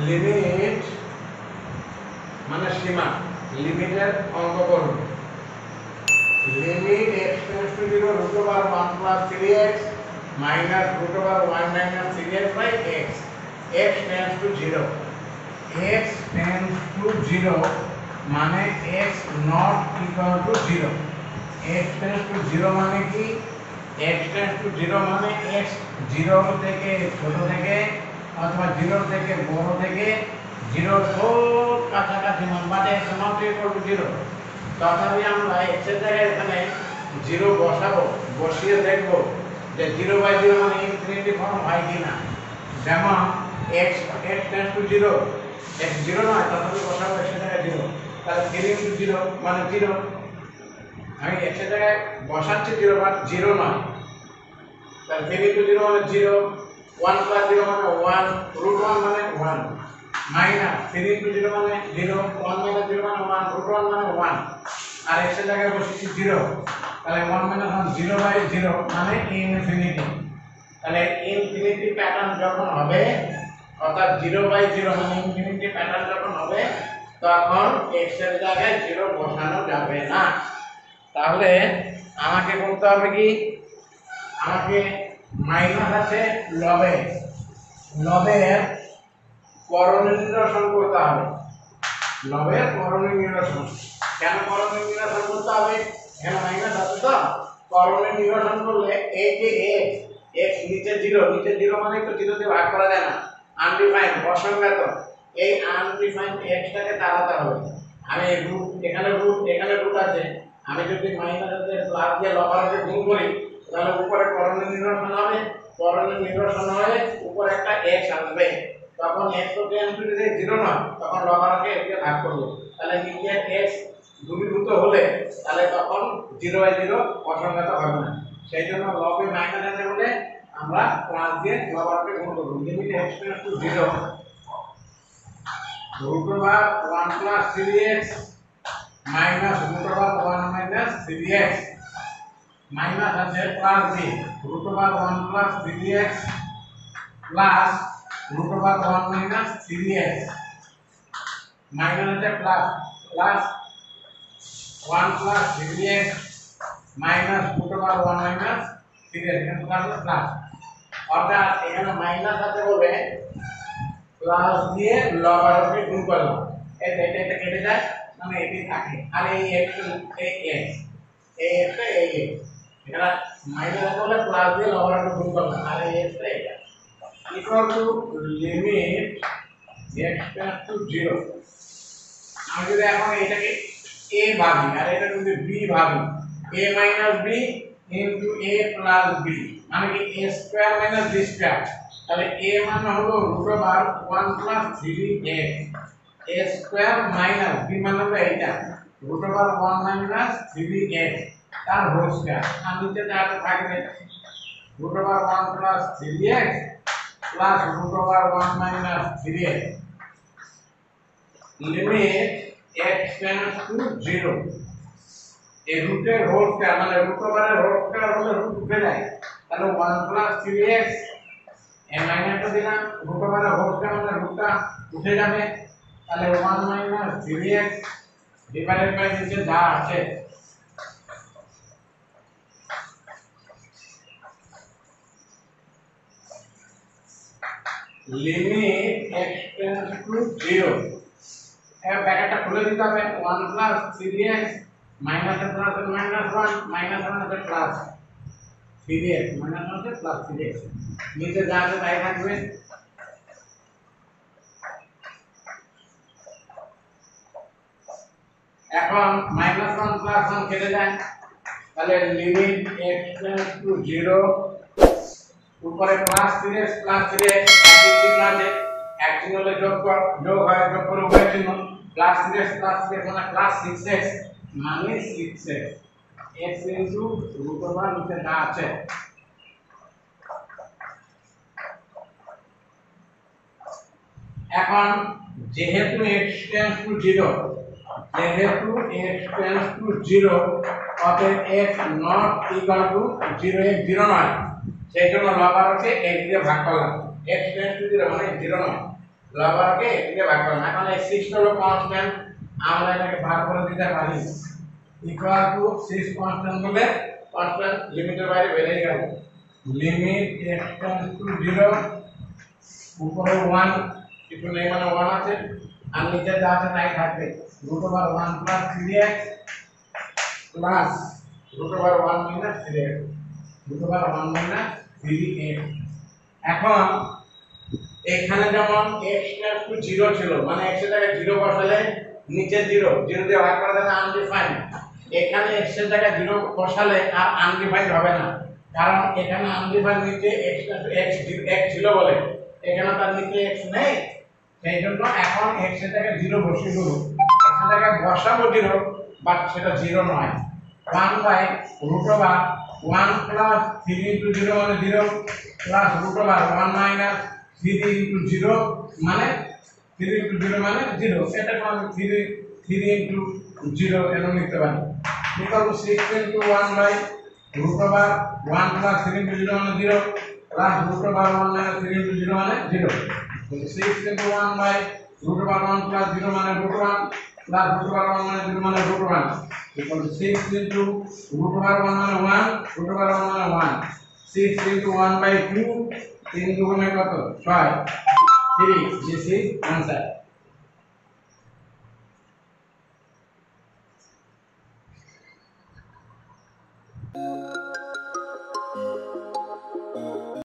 Limit মানে সীমা লিমিটের অঙ্ক করুন limit x tends to 0 root over 1 plus 3x minus root over 1 minus 3x by x x. Tends to 0 x tends to 0 মানে x not equal to 0 x tends to 0 মানে কি? x tends to 0 মানে x 0 থেকে ছোট থেকে 0 থেকে বড় থেকে 0 খুব কাছাকাছি মান মানে x নট ইকুয়াল টু 0 তথাপি আমরা এর জায়গায় এখানে জিরো বসাবো, বসিয়ে দেখব যে জিরো বাই জিরো মানে ইনফিনিটি ফর্ম হয় কি না। যেমন x x tends to zero x zero নয়, তথাপি বসাবো এর জায়গায় 0 তাহলে 3 ইনটু 0 মানে জিরো আমি এর জায়গায় বসাচ্ছি জিরো বাট জিরো নয়। তাহলে 3 ইনটু জিরো মানে 0 1 প্লাস 0 মানে 1 রুট 1 মানে 1 মাইনাস 3 ইনটু 0 মানে 0 1 মাইনাস 0 মানে 1 রুট 1 মানে 1 আর এর জায়গায় বসেছি 0 তাহলে 1 মাইনাস 1 0 বাই 0 মানে ইনফিনিটি তাহলে ইনফিনিটি প্যাটার্ন যখন হবে, অর্থাৎ 0 বাই 0 মানে ইনফিনিটি প্যাটার্ন যখন হবে, তখন এর জায়গায় 0 বসানো যাবে না। তাহলে আমাকে বলতে হবে কি? আমাকে মাইনাস আছে লবে। লবের করণীয় নিরসন করতে হবে। লবের করণীয় নিরসন। কেন করণীয় নিরসন করতে হবে? এখানে মাইনাস আছে তো? করণীয় নিরসন করলে এই যে এক্স এক্স নিচে জিরো নিচে জিরো মানে তো জিরো দিয়ে ভাগ করা যায় না। আনডিফাইন অসংজ্ঞাত এই আনডিফাইন এক্সটাকে তাড়াতে হবে। আমি রুট এখানে রুট এখানে রুট আছে। আমি যদি মাইনাস প্লাস দিয়ে লবারকে গুণ করি তাহলে উপরে করণীয় নিরসন হবে করণীয় নিরসন হয়ে উপরে একটা এক্স আসবে। তখন এক্স তো টেন টু যদি জিরো নয়, তখন লবারকে একে ভাগ করব। তাহলে নিচে এক্স দূরীভূত হলে তাহলে তখন জিরো বাই জিরো অসংখ্যাত হবে না। সেই জন্য লবে মাইনাস আছে বলে আমরা প্লাস দিয়ে লবারকে গুণ করব। Limit x tends to zero one plus three x minus root over one minus three x minus আছে plus B root over one plus three x plus root over one minus three x minus আছে plus plus one plus three x minus root over one minus three x এখানে plus plus. অর্থাৎ এখানে minus আছে বলে plus দিয়ে লগারিদমে গুণ করলাম। এটা এটা কেটে যায় মানে এটি থাকে। আর এই এক্স এই এক্স এই এক্স এই এক্স। এখানে মাইনাস আছে বলে প্লাস দিয়ে লগারিদমে গুণ করলাম আর এই এক্স এটা equal to limit x tends to zero আমি যদি এখন এটাকে a ভাবি আর এটা যদি b ভাবি a minus b into a plus b মানে কি a square minus b square তাহলে a মানে হলো root over 1 plus 3a a square minus b মানে হলো এইটা রুট ওভার 1 মাইনাস 3a তার হোল স্কয়ার আর নিচে যা থাকবে root over 1 plus 3x plus root over 1 minus 3x limit x tends to 0 এই রুটের স্কয়ার মানে রুট ওভারের স্কয়ার হলে রুট উঠে যায়। তাহলে 1 প্লাস 3x এ মাইনাসটা দিলাম রুট ওভারের স্কয়ার মানে রুটটা উঠে যাবে। তাহলে 1 মাইনাস 3x ডিভাইডেড বাই নিচে যা আছে লিমিট x টেন্ডস টু 0 এর ব্র্যাকেটটা খুলে দিতে হবে। 1 প্লাস 3x মাইনাস এর প্লাস এর মাইনাস 1 মাইনাস 1 এর প্লাস 3x মাইনাস 1 এর প্লাস 3x নিচে যা আছে তাই থাকবে। এখন মাইনাস 1 প্লাস 1 কেটে যায় তাহলে লিমিট x টু 0 উপরে প্লাস 3x প্লাস 3x একই চিহ্ন আছে এক চিহ্ন হলে যোগ যোগ হয়, যোগ করে, উভয় চিহ্ন। প্লাস 3x প্লাস 3x মানে প্লাস 6x মানে 6x x into root over নিচে যা আছে। এখন যেহেতু x টেন্ডস টু 0 যেহেতু x টেন্ডস টু 0 অতএব x not equal to 0 x 0 নয়। সেই জন্য লবার হচ্ছে x দিয়ে ভাগ করলাম। x টেন্ডস টু 0 মানে 0 নয়। লবকে এদিকে ভাগ করলাম। এখন এই সিক্স হলো কনস্ট্যান্ট আমরা এটাকে ভাগ করে দিতে পারি। ইকুয়াল টু সিক্স কনস্ট্যান্ট বলে কনস্ট্যান্ট লিমিটের বাইরে বেরিয়ে গেল। Limit x tends to zero উপরে ওয়ান কিছু নেই মানে ওয়ান আছে। আর নিচে যা আছে তাই থাকবে। Root over one plus three x plus root over one minus three x root over one x এখন এখানে যেমন x টু জিরো ছিল মানে এর জায়গায় জিরো বসালে নিচে জিরো জিরো দিয়ে ভাগ করা যাবে আনডিফাইন্ড এখানে এর জায়গায় জিরো বসালে আর আনডিফাইন্ড হবে না। কারণ এখানে আনডিফাইন্ড নিচে x x x ছিল বলে, এখানে তার নিচে x নেই। সেই জন্য এখন এর জায়গায় জিরো বসিয়ে দেবো। এর জায়গায় বসাবো জিরো বাট সেটা জিরো নয়। One by root over 1 plus 3 into 0 মানে 0 plus root over 1 minus 3 into 0 মানে 3 into 0 মানে 0 এটা কোন 3 3 into 0 এর নিতে পারি বিকল্প 6 into 1 by root over 1 plus 3 into 0 মানে 0 plus root over 1 minus 3 into 0 মানে 0 6 into 1 by root over 1 plus 0 মানে root 1 plus root over 1 মানে 0 মানে root 1 equal to 6 into root over 1 মানে 1 root over 1 মানে 1 6 into 1 by 2 3 2 মানে কত 6 3 দিস ইজ आंसर